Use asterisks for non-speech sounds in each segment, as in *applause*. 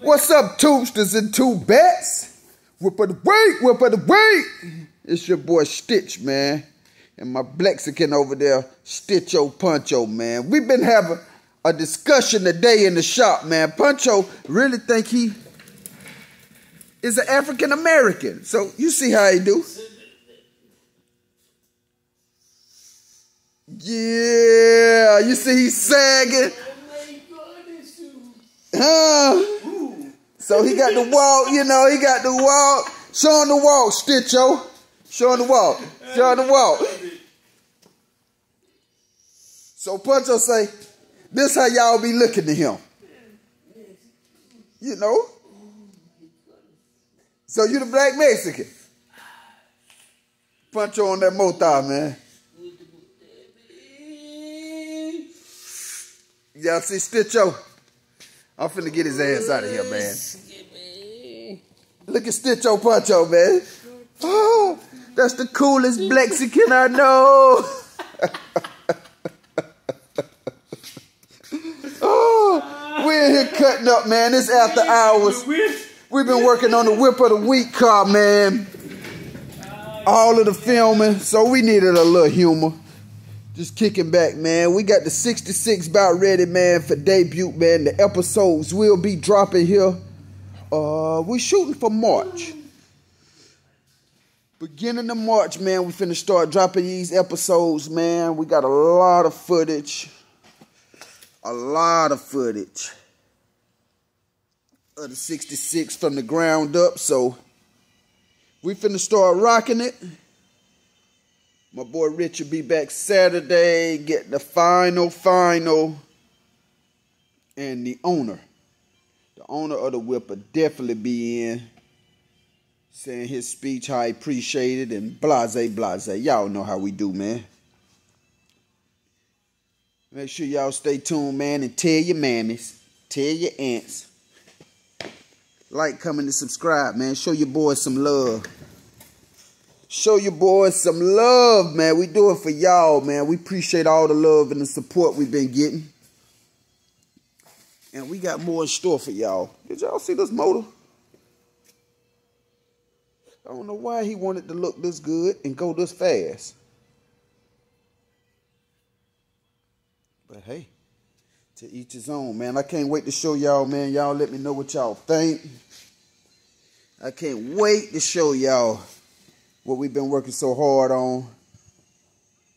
What's up, toasters and two bets? Whip of the week, whip of the week. It's your boy Stitch, man. And my Blexican over there, Stitcho Pancho, man. We've been having a discussion today in the shop, man. Pancho really think he is an African American. So you see how he do. Yeah, you see he's sagging. He got the walk, you know, he got the walk. Show him the walk, Stitcho. Show him the walk. Show him the walk. So Pancho say, this how y'all be looking to him. You know? So you the black Mexican. Pancho on that mota, man. Y'all see Stitcho? I'm finna get his ass out of here, man. Look at Stitcho Pancho, man. Oh, that's the coolest Blexican I know. *laughs* oh, we're here cutting up, man. It's after hours. We've been working on the whip of the week car, man. All of the filming, so we needed a little humor. Just kicking back, man. We got the 66 about ready, man, for debut, man. The episodes will be dropping here. Uh, we're shooting for March. Beginning of March, man, we finna start dropping these episodes, man. We got a lot of footage. A lot of footage of the 66 from the ground up. So we finna start rocking it. My boy Rich will be back Saturday, get the final, final. And the owner, the owner of the whip will definitely be in. Saying his speech, how he appreciated and blase, blase. Y'all know how we do, man. Make sure y'all stay tuned, man, and tell your mammies, tell your aunts. Like, comment, and subscribe, man. Show your boys some love. Show your boys some love, man. We do it for y'all, man. We appreciate all the love and the support we've been getting. And we got more in store for y'all. Did y'all see this motor? I don't know why he wanted to look this good and go this fast. But hey, to each his own, man. I can't wait to show y'all, man. Y'all let me know what y'all think. I can't wait to show y'all what we've been working so hard on.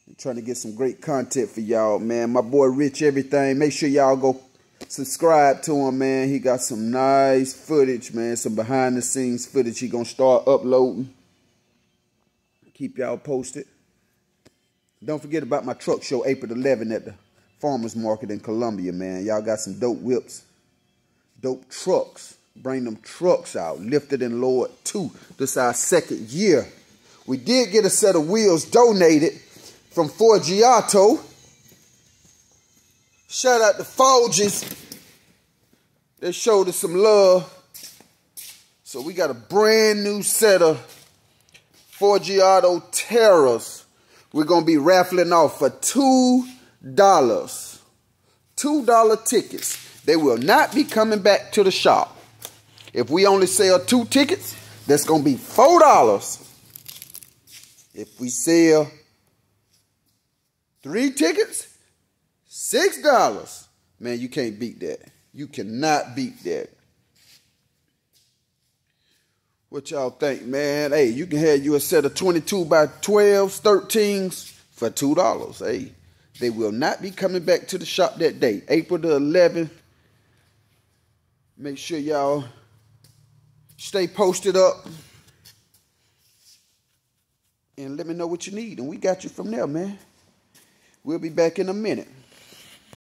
I'm trying to get some great content for y'all, man. My boy Rich Everything. Make sure y'all go subscribe to him, man. He got some nice footage, man. Some behind the scenes footage he gonna start uploading. Keep y'all posted. Don't forget about my truck show April 11 at the farmers market in Columbia, man. Y'all got some dope whips, dope trucks. Bring them trucks out, lifted and lowered too. This is our second year. We did get a set of wheels donated from Forgiato. Shout out to Folges. They showed us some love. So we got a brand new set of Forgiato Terras. We're going to be raffling off for $2. $2 tickets. They will not be coming back to the shop. If we only sell two tickets, that's going to be $4. If we sell three tickets, $6. Man, you can't beat that. You cannot beat that. What y'all think, man? Hey, you can have you a set of 22 by 12s, 13s for $2. Hey, they will not be coming back to the shop that day, April the 11th. Make sure y'all stay posted up and let me know what you need. And we got you from there, man. We'll be back in a minute.